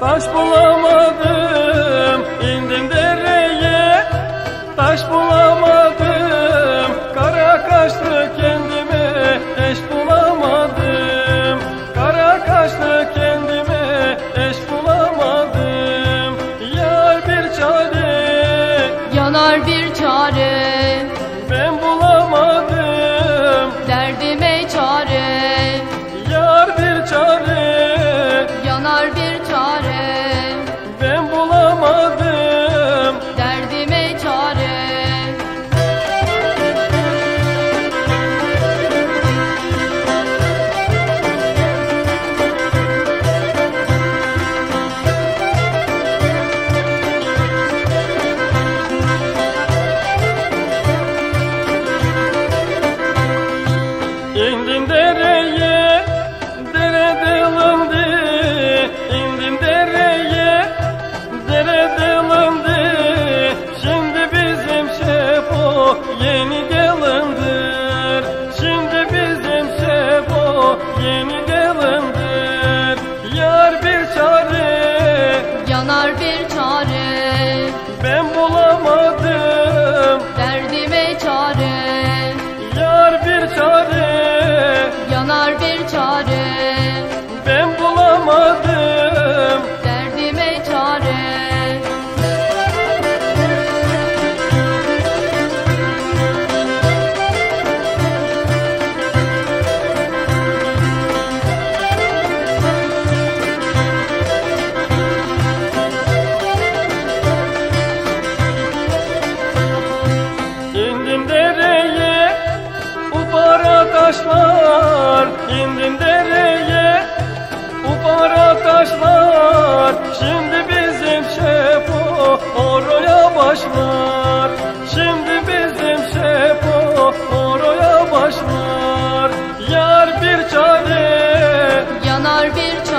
Taş bulamadım indim dereye. Taş bulamadım kara kaçtı kendime Eş bulamadım. Kara kaçtı kendime Eş bulamadım. Yar bir çare. Yanar bir çare. Dereye Dere ılındı İndim dereye Dere ılındı Şimdi bizim şepo Yeni gelindir Şimdi bizim şepo Yeni gelindir Yar bir çare Yanar bir çare. Ben bulamadım çare çare Yanar bir çare